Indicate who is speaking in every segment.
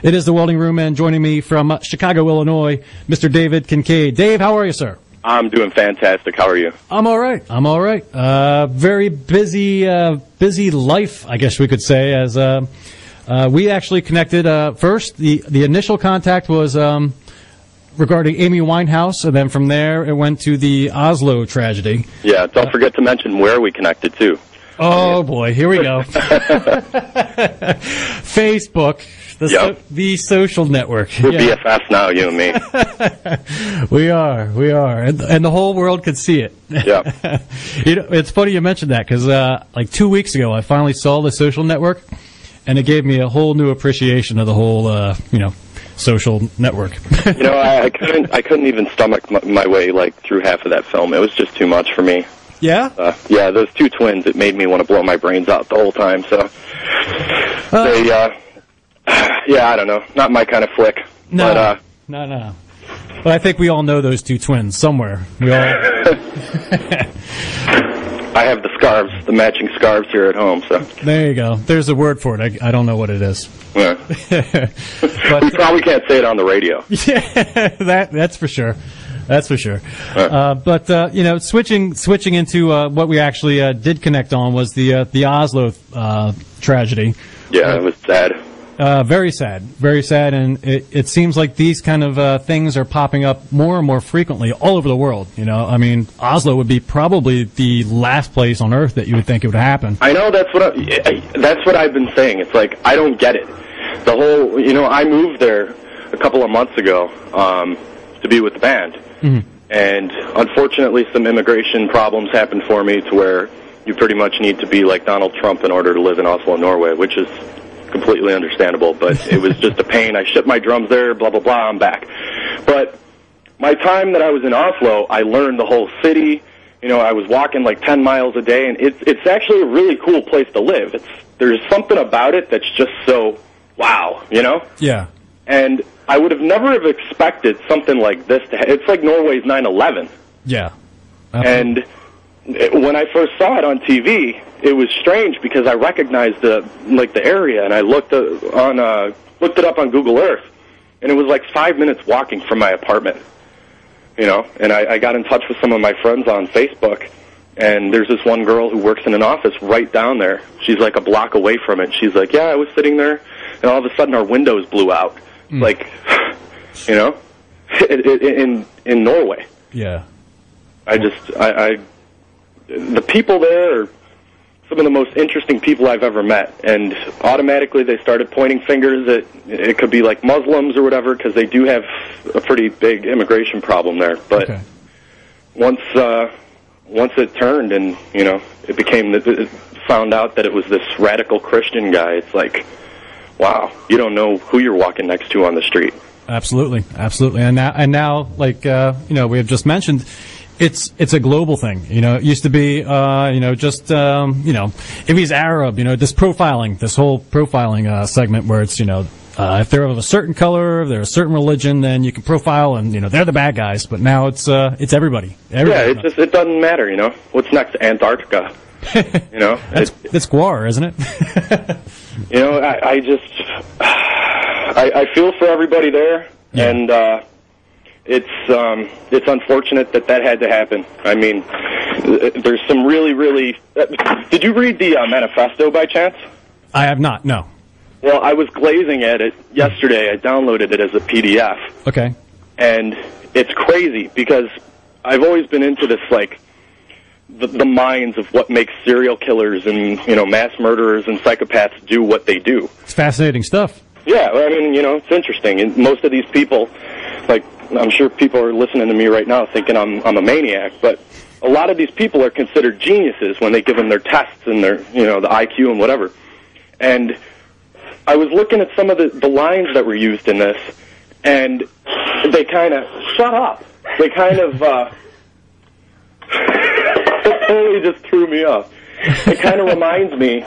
Speaker 1: It is the Welding Room, and joining me from Chicago, Illinois, Mr. David Kinkade. Dave, how are you, sir?
Speaker 2: I'm doing fantastic. How are you?
Speaker 1: I'm all right. I'm all right. Uh, very busy, uh, busy life, I guess we could say. As uh, uh, we actually connected uh, first, the the initial contact was um, regarding Amy Winehouse, and then from there it went to the Oslo tragedy.
Speaker 2: Yeah, don't forget to mention where we connected too.
Speaker 1: Oh boy, here we go. Facebook, the
Speaker 2: Yep.
Speaker 1: so, the social network.
Speaker 2: We're
Speaker 1: Yeah.
Speaker 2: BFFs now, you and me.
Speaker 1: We are, we are, and, and the whole world could see it.
Speaker 2: Yeah.
Speaker 1: you know, it's funny you mentioned that because uh, like two weeks ago, I finally saw the social network, and it gave me a whole new appreciation of the whole, uh, you know, social network.
Speaker 2: You know, I, I couldn't. I couldn't even stomach my, my way like through half of that film. It was just too much for me.
Speaker 1: yeah,
Speaker 2: Uh, yeah, those two twins. It made me want to blow my brains out the whole time. So they. Uh, yeah, I don't know. Not my kind of flick.
Speaker 1: no,
Speaker 2: But uh,
Speaker 1: no, no. But I think we all know those two twins somewhere. We all,
Speaker 2: I have the scarves, the matching scarves here at home. So
Speaker 1: there you go. There's a word for it. I, I don't know what it is,
Speaker 2: yeah.
Speaker 1: but
Speaker 2: we probably can't say it on the radio.
Speaker 1: Yeah, that that's for sure. That's for sure. Uh, but uh, you know, switching switching into uh, what we actually uh, did connect on was the uh, the Oslo uh, tragedy.
Speaker 2: Yeah, it was sad.
Speaker 1: Uh, very sad, very sad, and it, it seems like these kind of uh, things are popping up more and more frequently all over the world. You know, I mean, Oslo would be probably the last place on earth that you would think it would happen.
Speaker 2: I know that's what I, I- that's what I've been saying. It's like I don't get it. The whole, you know, I moved there a couple of months ago um, to be with the band, and unfortunately, some immigration problems happened for me to where you pretty much need to be like Donald Trump in order to live in Oslo, Norway, which is completely understandable. But it was just a pain. I shipped my drums there, blah blah blah. I'm back, but my time that I was in Oslo, I learned the whole city. You know, I was walking like 10 miles a day, and it's it's actually a really cool place to live. It's there's something about it that's just so wow, you know.
Speaker 1: Yeah,
Speaker 2: And I would have never have expected something like this to. Ha- it's like Norway's 9/11,
Speaker 1: yeah,
Speaker 2: and it- when I first saw it on TV, it was strange because I recognized the like the area, and I looked uh, on uh, looked it up on Google Earth, and it was like five minutes walking from my apartment. You know, and I, I got in touch with some of my friends on Facebook, and there's this one girl who works in an office right down there. She's like a block away from it. She's like, "Yeah, I was sitting there, and all of a sudden our windows blew out." Like, you know, in in in Norway.
Speaker 1: yeah.
Speaker 2: I just, I, I, the people there are some of the most interesting people I've ever met, and automatically they started pointing fingers at it could be like Muslims or whatever because they do have a pretty big immigration problem there. But
Speaker 1: Okay.
Speaker 2: once, uh, once it turned and you know it became the, it found out that it was this radical Christian guy, it's like, wow, you don't know who you're walking next to on the street.
Speaker 1: Absolutely, absolutely, and now and now, like uh, you know, we have just mentioned, it's it's a global thing. You know, it used to be, uh, you know, just um, you know, if he's Arab, you know, this profiling, this whole profiling uh, segment where it's you know. Uh, if they're of a certain color, if they're a certain religion, then you can profile, and you know they're the bad guys. But now it's uh, it's everybody.
Speaker 2: Yeah, it just it doesn't matter, you know. What's next? Antarctica. you know,
Speaker 1: that's
Speaker 2: It-
Speaker 1: that's GWAR, isn't it?
Speaker 2: you know, I, I just I, I feel for everybody there,
Speaker 1: Yeah.
Speaker 2: and uh, it's um, it's unfortunate that that had to happen. I mean, there's some really, really. Uh, did you read the uh, manifesto by chance?
Speaker 1: I have not. No.
Speaker 2: Well, I was glazing at it yesterday. I downloaded it as a PDF,
Speaker 1: Okay.
Speaker 2: and it's crazy because I've always been into this like the, the minds of what makes serial killers and you know mass murderers and psychopaths do what they do.
Speaker 1: It's fascinating stuff.
Speaker 2: Yeah, I mean, you know, it's interesting. And most of these people, like, I'm sure people are listening to me right now thinking I'm I'm a maniac, but a lot of these people are considered geniuses when they give them their tests and their, you know, the IQ and whatever. And I was looking at some of the, the lines that were used in this, and they kind of shut up. They kind of uh, totally just threw me off. It kind of reminds me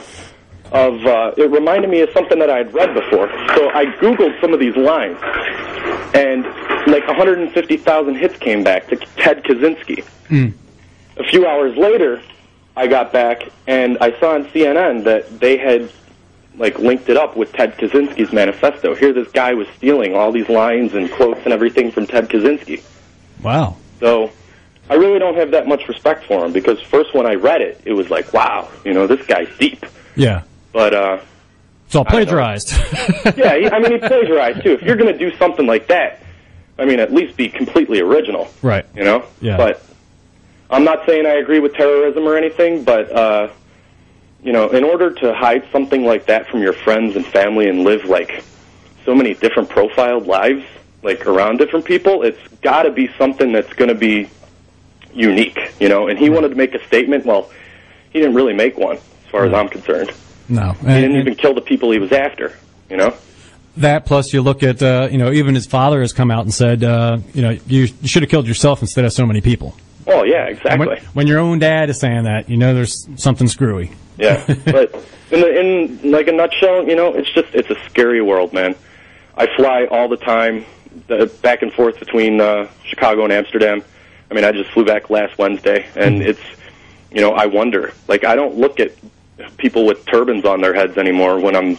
Speaker 2: of uh, it reminded me of something that I had read before. So I googled some of these lines, and like 150,000 hits came back to Ted Kaczynski. A few hours later, I got back and I saw on CNN that they had like linked it up with Ted Kaczynski's manifesto. Here, this guy was stealing all these lines and quotes and everything from Ted Kaczynski.
Speaker 1: Wow.
Speaker 2: So I really don't have that much respect for him because first when I read it, it was like, wow, you know, this guy's deep.
Speaker 1: Yeah.
Speaker 2: But uh,
Speaker 1: It's all plagiarized.
Speaker 2: yeah, I mean, he plagiarized too. If you're going to do something like that, I mean, at least be completely original.
Speaker 1: Right.
Speaker 2: You know.
Speaker 1: Yeah.
Speaker 2: But I'm not saying I agree with terrorism or anything, but uh, you know, in order to hide something like that from your friends and family and live like so many different profiled lives, like around different people, it's got to be something that's going to be unique. You know. And he wanted to make a statement. Well, he didn't really make one, as far as I'm concerned.
Speaker 1: no.
Speaker 2: He didn't even kill the people he was after. You know.
Speaker 1: That plus you look at uh, you know even his father has come out and said uh, you know you, you should have killed yourself instead of so many people.
Speaker 2: Oh yeah, exactly.
Speaker 1: When, when your own dad is saying that, you know there's something screwy.
Speaker 2: Yeah, but in, the, in like a nutshell, you know, it's just it's a scary world, man. I fly all the time, the, back and forth between uh, Chicago and Amsterdam. I mean, I just flew back last Wednesday, and it's, you know, I wonder. Like, I don't look at people with turbans on their heads anymore when I'm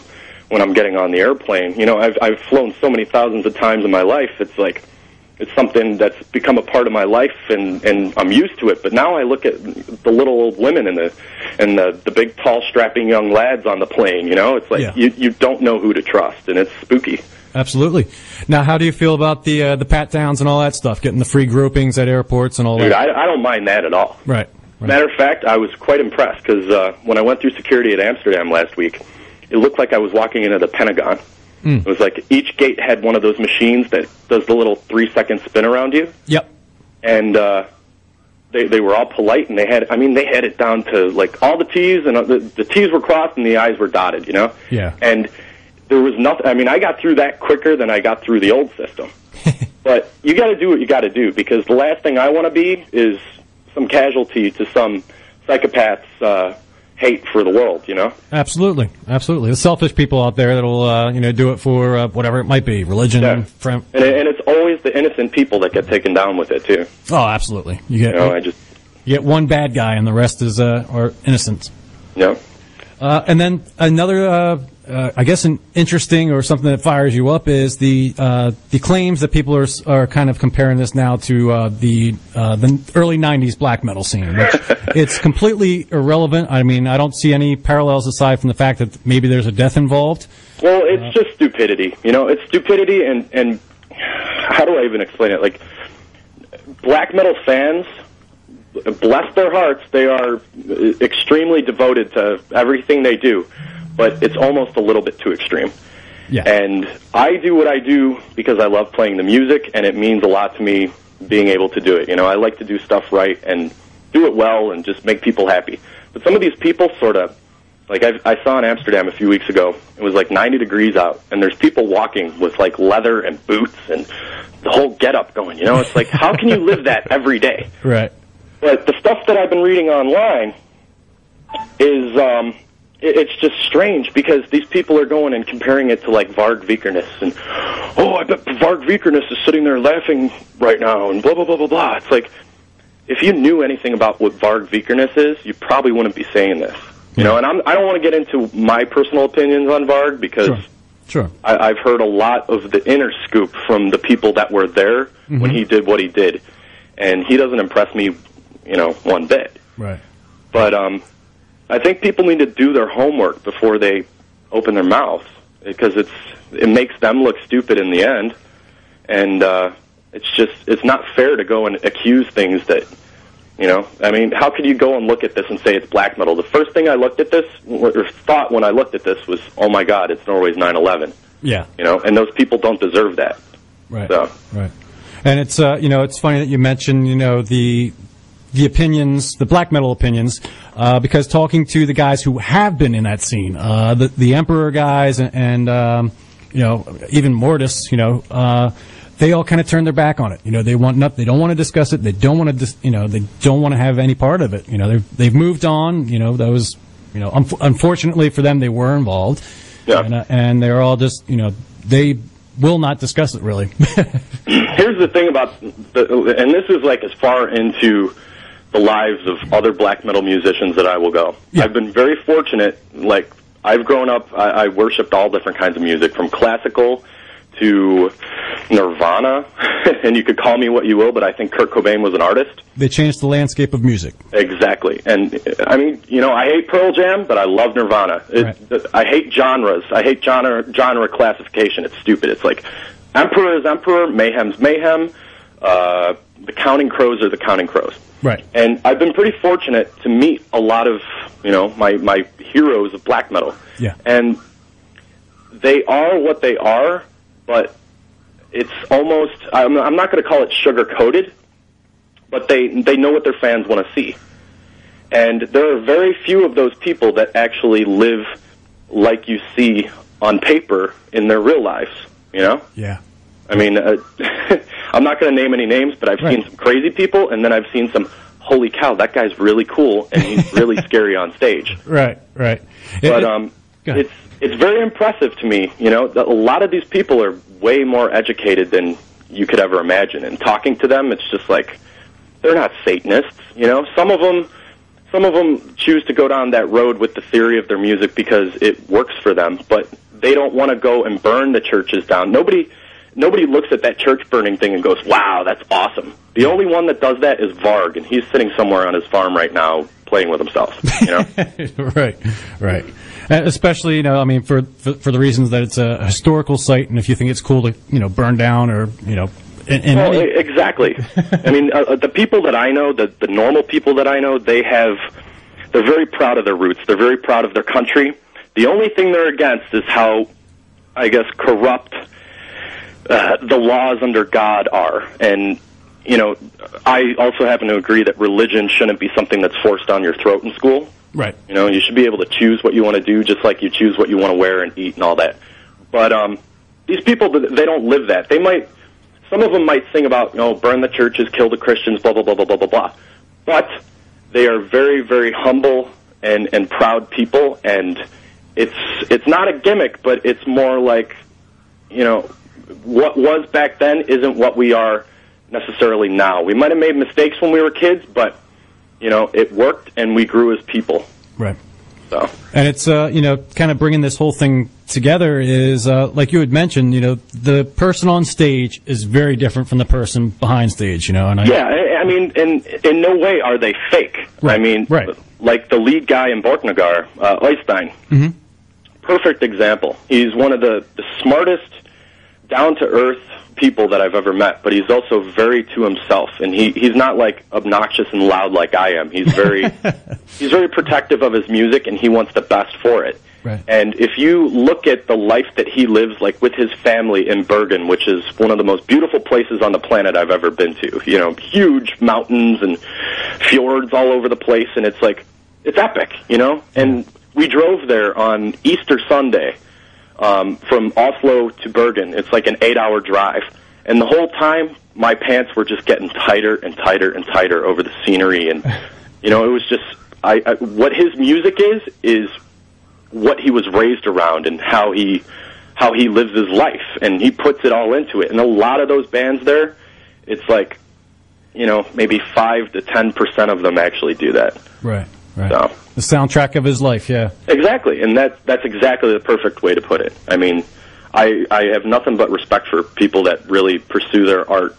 Speaker 2: when I'm getting on the airplane. You know, I've I've flown so many thousands of times in my life. It's like it's something that's become a part of my life and and I'm used to it. But now I look at the little old women and the and the the big tall strapping young lads on the plane, you know? It's like
Speaker 1: Yeah.
Speaker 2: you you don't know who to trust and it's spooky.
Speaker 1: Absolutely. Now, how do you feel about the uh, the pat downs and all that stuff? Getting the free groupings at airports and all
Speaker 2: Dude,
Speaker 1: that.
Speaker 2: I I don't mind that at all.
Speaker 1: right. right.
Speaker 2: Matter of fact, I was quite impressed because uh, when I went through security at Amsterdam last week, it looked like I was walking into the Pentagon. It was like each gate had one of those machines that does the little three second spin around you.
Speaker 1: Yep.
Speaker 2: and uh, they they were all polite and they had I mean they had it down to like all the T's and uh, the the T's were crossed and the I's were dotted, you know.
Speaker 1: Yeah.
Speaker 2: And there was nothing. I mean, I got through that quicker than I got through the old system. but you got to do what you got to do because the last thing I want to be is some casualty to some psychopath's uh, hate for the world, you know.
Speaker 1: Absolutely. Absolutely. The selfish people out there that'll uh, you know do it for uh, whatever it might be, religion,
Speaker 2: Yeah.
Speaker 1: friend.
Speaker 2: And and it's always the innocent people that get taken down with it too.
Speaker 1: Oh, absolutely. You get
Speaker 2: You know, I just
Speaker 1: you get one bad guy and the rest is uh, are innocent.
Speaker 2: know.
Speaker 1: Uh, and then another, uh, uh, I guess, an interesting or something that fires you up is the uh, the claims that people are are kind of comparing this now to uh, the uh, the early '90s black metal scene. Which it's completely irrelevant. I mean, I don't see any parallels aside from the fact that maybe there's a death involved.
Speaker 2: Well, it's just stupidity. You know, it's stupidity, and and how do I even explain it? Like, black metal fans, bless their hearts, they are extremely devoted to everything they do, but it's almost a little bit too extreme.
Speaker 1: Yeah.
Speaker 2: And I do what I do because I love playing the music, and it means a lot to me being able to do it. You know, I like to do stuff right and do it well and just make people happy. But some of these people sort of, like I, I saw in Amsterdam a few weeks ago, it was like 90 degrees out, and there's people walking with like leather and boots and the whole get up going. You know, it's like, how can you live that every day?
Speaker 1: right.
Speaker 2: But the stuff that I've been reading online is um, it's just strange because these people are going and comparing it to like Varg Vikernes and oh, I bet Varg Vikernes is sitting there laughing right now and blah blah blah blah blah. It's like if you knew anything about what Varg Vikernes is, you probably wouldn't be saying this. You know, and I'm, I don't want to get into my personal opinions on Varg because
Speaker 1: Sure. Sure.
Speaker 2: I, I've heard a lot of the inner scoop from the people that were there when he did what he did, and he doesn't impress me, you know, one bit.
Speaker 1: Right.
Speaker 2: But um, I think people need to do their homework before they open their mouth because it's it makes them look stupid in the end, and uh, it's just it's not fair to go and accuse things that. You know, I mean, how could you go and look at this and say it's black metal? The first thing I looked at this, or thought when I looked at this, was, "Oh my God, it's Norway's 9/11."
Speaker 1: Yeah.
Speaker 2: You know, and those people don't deserve that.
Speaker 1: Right.
Speaker 2: So.
Speaker 1: Right. And it's uh, you know it's funny that you mentioned you know the the opinions, the black metal opinions, uh, because talking to the guys who have been in that scene, uh, the the Emperor guys and, and um, you know even Mortiis, you know. Uh, they all kind of turn their back on it. You know, they want not, they don't want to discuss it. They don't want to, dis, you know, they don't want to have any part of it. You know, they've they've moved on. You know, that was, you know, unf- unfortunately for them, they were involved.
Speaker 2: Yeah.
Speaker 1: And, uh, and they're all just, you know, they will not discuss it really.
Speaker 2: Here's the thing about, the, and this is like as far into the lives of other black metal musicians that I will go.
Speaker 1: Yeah.
Speaker 2: I've been very fortunate. Like I've grown up. I, I worshipped all different kinds of music, from classical to Nirvana, and you could call me what you will, but I think Kurt Cobain was an artist.
Speaker 1: They changed the landscape of music.
Speaker 2: Exactly, and I mean, you know, I hate Pearl Jam, but I love Nirvana. It,
Speaker 1: Right.
Speaker 2: I hate genres. I hate genre genre classification. It's stupid. It's like Emperor is Emperor, Mayhem's Mayhem. Uh, the Counting Crows are the Counting Crows.
Speaker 1: Right.
Speaker 2: And I've been pretty fortunate to meet a lot of, you know, my, my heroes of black metal.
Speaker 1: Yeah.
Speaker 2: And they are what they are, but it's almost, I'm, I'm not going to call it sugar coated, but they, they know what their fans want to see. And there are very few of those people that actually live like you see on paper in their real lives, you know?
Speaker 1: Yeah.
Speaker 2: I mean, uh, I'm not going to name any names, but I've
Speaker 1: Right.
Speaker 2: seen some crazy people, and then I've seen some. Holy cow, that guy's really cool, and he's really scary on stage.
Speaker 1: Right. Right.
Speaker 2: But um, it's it's very impressive to me. You know, that a lot of these people are way more educated than you could ever imagine. And talking to them, it's just like they're not Satanists. You know, some of them. Some of them choose to go down that road with the theory of their music because it works for them, but they don't want to go and burn the churches down. Nobody, nobody looks at that church burning thing and goes, "Wow, that's awesome." The only one that does that is Varg, and he's sitting somewhere on his farm right now playing with himself. You know,
Speaker 1: right, right. And especially, you know, I mean, for, for for the reasons that it's a historical site, and if you think it's cool to, you know, burn down or, you know, in, in
Speaker 2: Well,
Speaker 1: any-
Speaker 2: exactly. I mean, uh, uh, the people that I know, the the normal people that I know, they have, they're very proud of their roots. They're very proud of their country. The only thing they're against is how, I guess, corrupt uh, the laws under God are. And you know, I also happen to agree that religion shouldn't be something that's forced down your throat in school.
Speaker 1: right,
Speaker 2: You know, you should be able to choose what you want to do, just like you choose what you want to wear and eat and all that. But um, these people, they don't live that. They might, some of them might sing about, you know, burn the churches, kill the Christians, blah blah blah blah blah blah blah. But they are very very humble and and proud people, and it's it's not a gimmick, but it's more like, you know, what was back then isn't what we are necessarily now. We might have made mistakes when we were kids, but you know, it worked and we grew as people.
Speaker 1: right.
Speaker 2: So,
Speaker 1: And it's, uh, you know, kind of bringing this whole thing together is, uh, like you had mentioned, you know, the person on stage is very different from the person behind stage, you know, and I,
Speaker 2: yeah, I, I mean, in in no way are they fake.
Speaker 1: Right,
Speaker 2: I mean,
Speaker 1: right.
Speaker 2: like the lead guy in Borknagar, uh, Oystein.
Speaker 1: Mm-hmm.
Speaker 2: Perfect example. He's one of the, the smartest, down to earth people that I've ever met, but he's also very to himself, and he he's not like obnoxious and loud like I am. He's very he's very protective of his music, and he wants the best for it.
Speaker 1: Right.
Speaker 2: And if you look at the life that he lives, like with his family in Bergen, which is one of the most beautiful places on the planet I've ever been to, you know, huge mountains and fjords all over the place, and it's like, it's epic, you know? And we drove there on Easter Sunday um, from Oslo to Bergen. It's like an eight hour drive. And the whole time, my pants were just getting tighter and tighter and tighter over the scenery. And, you know, it was just, I, I what his music is, is what he was raised around and how he how he lives his life and he puts it all into it and a lot of those bands there it's like you know maybe 5 to 10% of them actually do that
Speaker 1: right, right.
Speaker 2: so
Speaker 1: The soundtrack of his life, yeah.
Speaker 2: exactly and that that's exactly the perfect way to put it i mean i i have nothing but respect for people that really pursue their art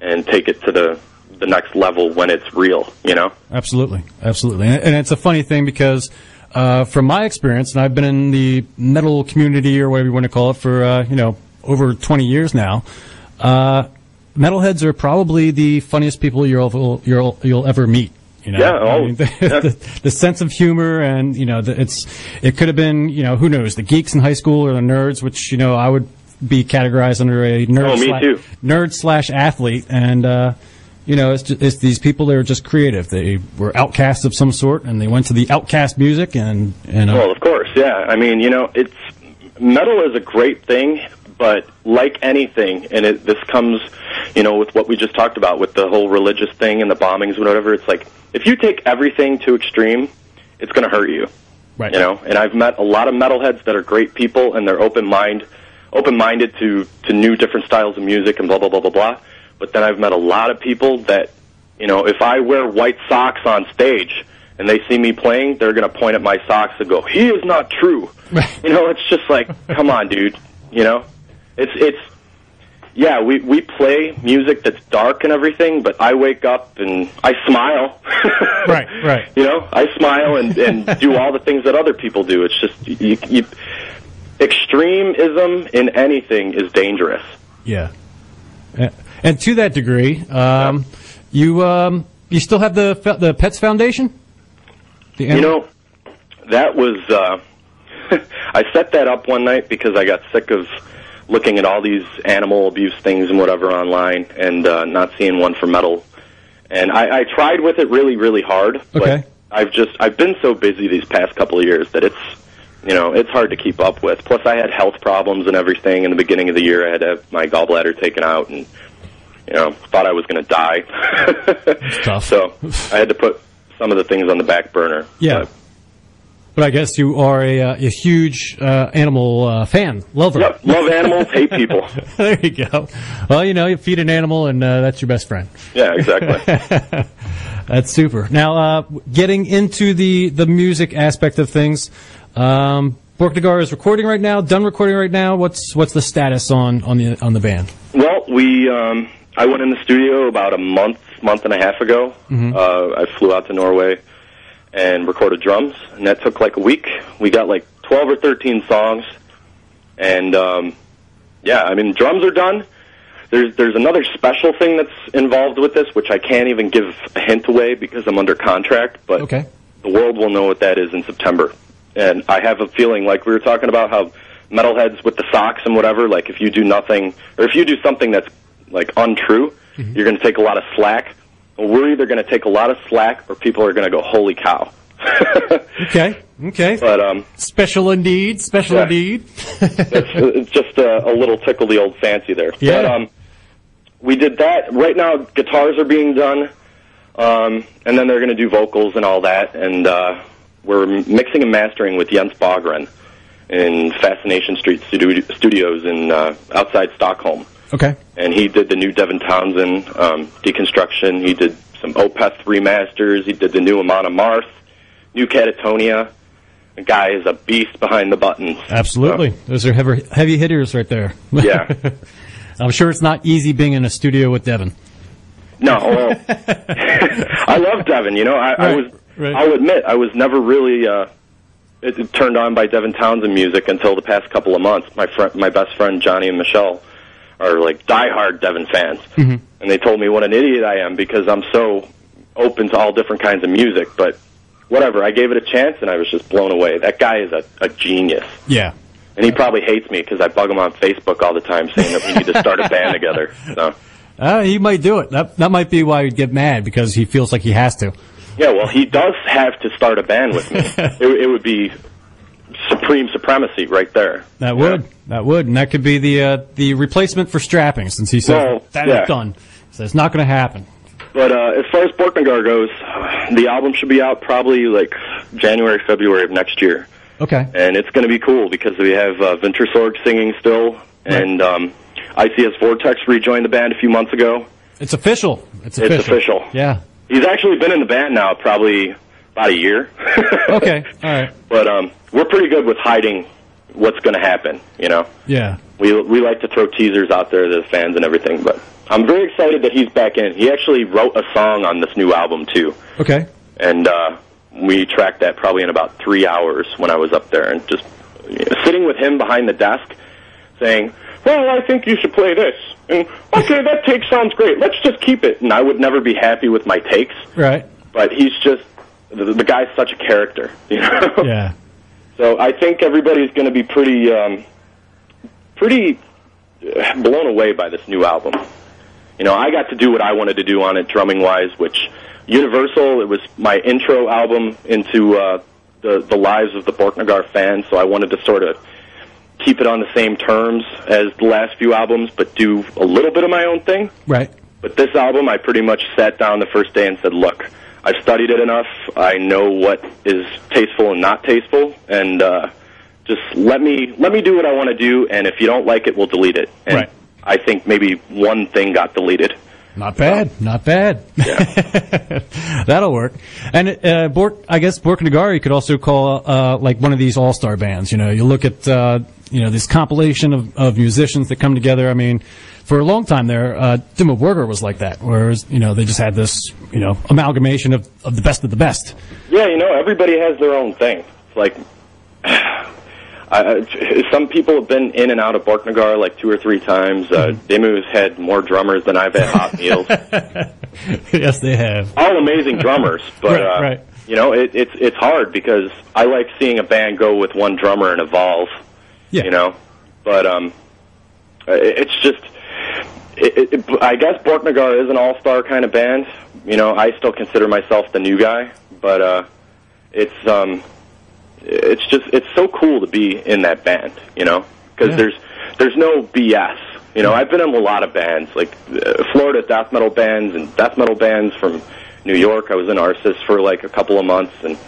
Speaker 2: and take it to the the next level when it's real you know
Speaker 1: Absolutely, absolutely, and, and it's a funny thing because uh, from my experience, and I've been in the metal community or whatever you want to call it for uh, you know over 20 years now. Uh, metalheads are probably the funniest people you'll you'll you'll ever meet. You know,
Speaker 2: Yeah,
Speaker 1: I
Speaker 2: oh,
Speaker 1: mean, the,
Speaker 2: yeah.
Speaker 1: the, the sense of humor and you know the, it's it could have been you know who knows the geeks in high school or the nerds, which you know I would be categorized under a nerd
Speaker 2: Oh, me
Speaker 1: slash,
Speaker 2: too.
Speaker 1: nerd slash athlete and. Uh, you know, it's, just, it's these people that are just creative. They were outcasts of some sort, and they went to the outcast music, and and uh,
Speaker 2: Well, of course, yeah. I mean, you know, it's metal is a great thing, but like anything, and it, this comes, you know, with what we just talked about with the whole religious thing and the bombings and whatever. It's like if you take everything to extreme, it's going to hurt you.
Speaker 1: right,
Speaker 2: You know, and I've met a lot of metalheads that are great people and they're open mind, open minded to to new different styles of music and blah blah blah blah blah. But then I've met a lot of people that, you know, if I wear white socks on stage, and they see me playing, they're going to point at my socks and go, "He is not true."
Speaker 1: Right.
Speaker 2: You know, it's just like, come on, dude. You know, it's it's yeah, we we play music that's dark and everything, but I wake up and I smile.
Speaker 1: Right, right.
Speaker 2: You know, I smile and and do all the things that other people do. It's just you, you extremism in anything is dangerous.
Speaker 1: Yeah. And to that degree, um, you um, you still have the the Pets Foundation. The
Speaker 2: You know, that was uh I set that up one night because I got sick of looking at all these animal abuse things and whatever online and uh not seeing one for metal. And I, I tried with it really, really hard. But
Speaker 1: Okay.
Speaker 2: I've just I've been so busy these past couple of years that it's you know, it's hard to keep up with. Plus I had health problems and everything in the beginning of the year. I had to have my gallbladder taken out and you know, thought I was gonna die.
Speaker 1: tough.
Speaker 2: So I had to put some of the things on the back burner.
Speaker 1: Yeah.
Speaker 2: But-
Speaker 1: But I guess you are a, uh, a huge uh, animal uh, fan, lover.
Speaker 2: Yep, love animals, hate people.
Speaker 1: there you go. Well, you know, you feed an animal, and uh, that's your best friend.
Speaker 2: Yeah, exactly.
Speaker 1: That's super. Now, uh, getting into the, the music aspect of things, um, Borknagar is recording right now. Done recording right now. What's what's the status on on the on the band?
Speaker 2: well, we um, I went in the studio about a month, month and a half ago. Uh, I flew out to Norway and recorded drums, and that took like a week. We got like twelve or thirteen songs, and um, yeah, I mean drums are done. There's there's another special thing that's involved with this, which I can't even give a hint away because I'm under contract. But
Speaker 1: Okay.
Speaker 2: the world will know what that is in September. And I have a feeling, like we were talking about how metalheads with the socks and whatever, like if you do nothing, or if you do something that's like untrue, you're going to take a lot of slack. We're either going to take a lot of slack, or people are going to go, "Holy cow!"
Speaker 1: Okay. Okay.
Speaker 2: but um,
Speaker 1: Special indeed. Special
Speaker 2: Yeah.
Speaker 1: indeed.
Speaker 2: it's, it's just a, a little tickle the old fancy there.
Speaker 1: Yeah.
Speaker 2: But, um, we did that. Right now, guitars are being done, um, and then they're going to do vocals and all that. And uh, we're mixing and mastering with Jens Bogren in Fascination Street Studio- Studios in uh, outside Stockholm.
Speaker 1: Okay.
Speaker 2: And he did the new Devin Townsend um, deconstruction. He did some Opeth remasters. He did the new Amon Amarth, new Katatonia. The guy is a beast behind the buttons.
Speaker 1: Absolutely. Those are heavy, heavy hitters right there.
Speaker 2: Yeah.
Speaker 1: I'm sure it's not easy being in a studio with Devin.
Speaker 2: No, well, I love Devin. You know, I, I was.
Speaker 1: right.
Speaker 2: I'll admit, I was never really uh, it, it turned on by Devin Townsend music until the past couple of months. My friend, my best friend Johnny and Michelle are like diehard Devin fans,
Speaker 1: Mm-hmm.
Speaker 2: and they told me what an idiot I am because I'm so open to all different kinds of music. But whatever, I gave it a chance, and I was just blown away. That guy is a, a genius.
Speaker 1: Yeah.
Speaker 2: And he probably hates me because I bug him on Facebook all the time saying that we need to start a band together. So,
Speaker 1: Uh, he might do it. That that might be why he'd get mad because he feels like he has to.
Speaker 2: Yeah, well, he does have to start a band with me. it, it would be supreme supremacy right there.
Speaker 1: That would. That would. And that could be the uh, the replacement for strapping since he said
Speaker 2: Well,
Speaker 1: that is
Speaker 2: yeah.
Speaker 1: done. So it's not going to happen.
Speaker 2: But uh, as far as Borknagar goes, the album should be out probably like January, February of next year,
Speaker 1: Okay.
Speaker 2: and it's going to be cool because we have uh, Vintersorg singing still, and um, ICS Vortex rejoined the band a few months ago.
Speaker 1: It's official. It's official.
Speaker 2: It's
Speaker 1: official. Yeah.
Speaker 2: He's actually been in the band now probably about a year.
Speaker 1: Okay. All right.
Speaker 2: But um, we're pretty good with hiding what's going to happen. You know.
Speaker 1: Yeah.
Speaker 2: we we like to throw teasers out there to the fans and everything. But I'm very excited that he's back in. He actually wrote a song on this new album too,
Speaker 1: Okay.
Speaker 2: and uh, we tracked that probably in about three hours when I was up there, and just you know, sitting with him behind the desk, saying, "Well, I think you should play this." And okay, that take sounds great. Let's just keep it. And I would never be happy with my takes,
Speaker 1: Right.
Speaker 2: but he's just the, the guy's such a character, you know.
Speaker 1: Yeah.
Speaker 2: So I think everybody's going to be pretty, um, pretty uh, blown away by this new album. You know, I got to do what I wanted to do on it, drumming wise, which Universal. It was my intro album into uh, the the lives of the Borknagar fans, so I wanted to sort of keep it on the same terms as the last few albums, but do a little bit of my own thing.
Speaker 1: Right.
Speaker 2: But this album, I pretty much sat down the first day and said, "Look, I've studied it enough. I know what is tasteful and not tasteful, and uh, just let me let me do what I want to do. And if you don't like it, we'll delete it." And
Speaker 1: Right.
Speaker 2: I think maybe one thing got deleted,
Speaker 1: Not bad, not bad. That'll work. And uh, Bork, I guess Borknagar you could also call uh, like one of these all star bands. You know, you look at uh, you know this compilation of, of musicians that come together. I mean, for a long time there, uh, Dimmu Borgir was like that, whereas you know they just had this you know amalgamation of, of the best of the best.
Speaker 2: Yeah, you know, everybody has their own thing. It's like. Uh, some people have been in and out of Borknagar like two or three times. Uh,
Speaker 1: Mm-hmm.
Speaker 2: Dimmu's had more drummers than I've had hot meals.
Speaker 1: yes, they have.
Speaker 2: All amazing drummers, but
Speaker 1: Right,
Speaker 2: uh,
Speaker 1: right.
Speaker 2: you know, it, it's it's hard because I like seeing a band go with one drummer and evolve.
Speaker 1: Yeah.
Speaker 2: You know, but um, it- it's just. It, it, I guess Borknagar is an all-star kind of band. You know, I still consider myself the new guy, but uh, it's um, it's just it's so cool to be in that band, you know, because
Speaker 1: Yeah.
Speaker 2: there's there's no BS. You know, I've been in a lot of bands, like uh, Florida death metal bands and death metal bands from New York. I was in Arsis for like a couple of months, and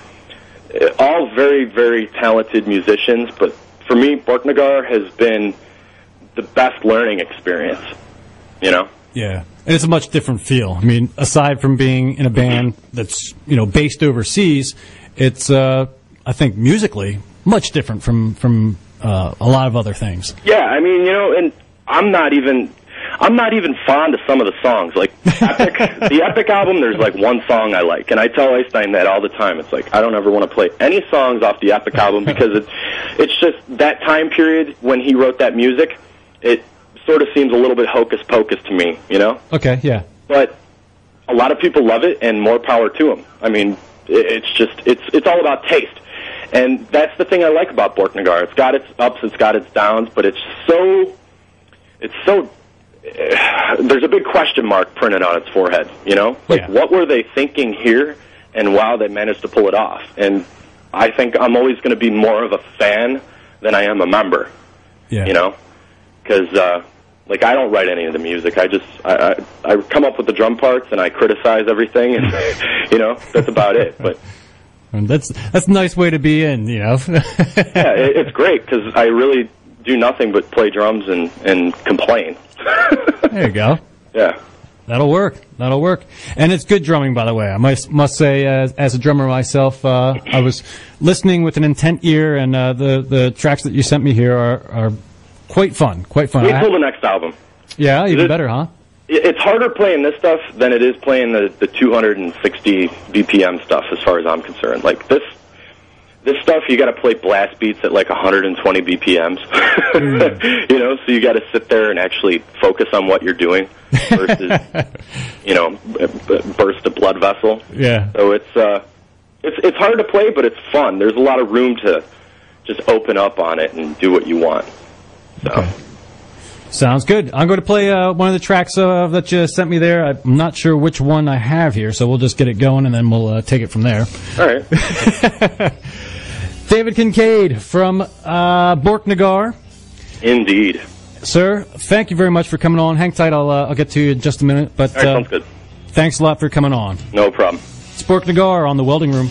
Speaker 2: uh, all very very talented musicians. But for me, Borknagar has been the best learning experience. You know.
Speaker 1: Yeah, and it's a much different feel. I mean, aside from being in a band that's you know based overseas, it's uh, I think musically much different from from uh, a lot of other things.
Speaker 2: Yeah, I mean, you know, and I'm not even I'm not even fond of some of the songs. Like Epic, the Epic album, there's like one song I like, and I tell Oystein that all the time. It's like I don't ever want to play any songs off the Epic album because it's it's just that time period when he wrote that music. It sort of seems a little bit hocus pocus to me, you know.
Speaker 1: Okay, yeah,
Speaker 2: But a lot of people love it, and more power to them. I mean, it's just it's it's all about taste, and that's the thing I like about Borknagar. It's got its ups, it's got its downs, but it's so it's so. There's a big question mark printed on its forehead. You know, like
Speaker 1: Yeah.
Speaker 2: what were they thinking here, and wow, they managed to pull it off. And I think I'm always going to be more of a fan than I am a member.
Speaker 1: yeah.
Speaker 2: You know, because uh, like I don't write any of the music. I just I, I I come up with the drum parts and I criticize everything, and you know that's about it. But
Speaker 1: And that's that's a nice way to be in. You know.
Speaker 2: yeah, it, it's great because I really do nothing but play drums and and complain.
Speaker 1: there you go.
Speaker 2: yeah.
Speaker 1: That'll work. That'll work. And it's good drumming, by the way. I must must say, as, as a drummer myself, uh, I was listening with an intent ear, and uh, the the tracks that you sent me here are, are quite fun. Quite fun.
Speaker 2: Wait till the next album.
Speaker 1: yeah, even
Speaker 2: it-
Speaker 1: better, huh?
Speaker 2: It's harder playing this stuff than it is playing the, the 260 BPM stuff, as far as I'm concerned. Like this, this stuff you got to play blast beats at like 120 BPMs. you know, so you got to sit there and actually focus on what you're doing versus, you know, burst a blood vessel.
Speaker 1: Yeah.
Speaker 2: So it's uh, it's it's hard to play, but it's fun. There's a lot of room to just open up on it and do what you want. So.
Speaker 1: Okay. Sounds good. I'm going to play uh, one of the tracks uh, that you sent me there. I'm not sure which one I have here, so we'll just get it going and then we'll uh, take it from there.
Speaker 2: All right.
Speaker 1: David Kinkade from uh, Borknagar.
Speaker 2: Indeed.
Speaker 1: Sir, thank you very much for coming on. Hang tight. I'll, uh, I'll get to you in just a minute. But
Speaker 2: right.
Speaker 1: uh,
Speaker 2: Sounds good.
Speaker 1: thanks a lot for coming on.
Speaker 2: No problem.
Speaker 1: It's Borknagar on the Welding Room.